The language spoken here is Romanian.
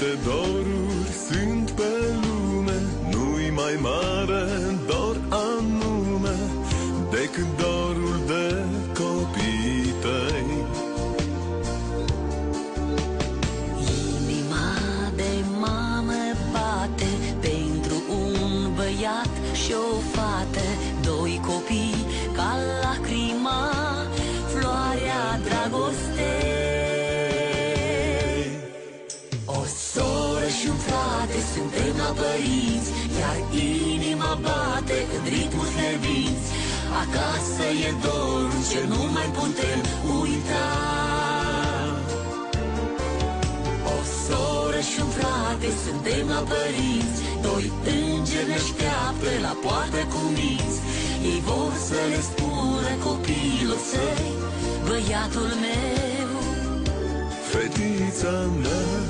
Câte doruri sunt pe lume Nu-i mai mare dor anume Decât dorul de copii tăi Inima de mamă bate pentru un băiat și o fată, doi copii ca lacrima, floarea dragostei. Un frate suntem la părinți, iar inima bate în ritmul fierbinți. Acasă e dorul ce nu mai putem uita. O soră și un frate, suntem la părinți Doi îngeri ne așteaptă la poartă cu minți Ei vor să le spună copiilor săi Băiatul meu Fetița mea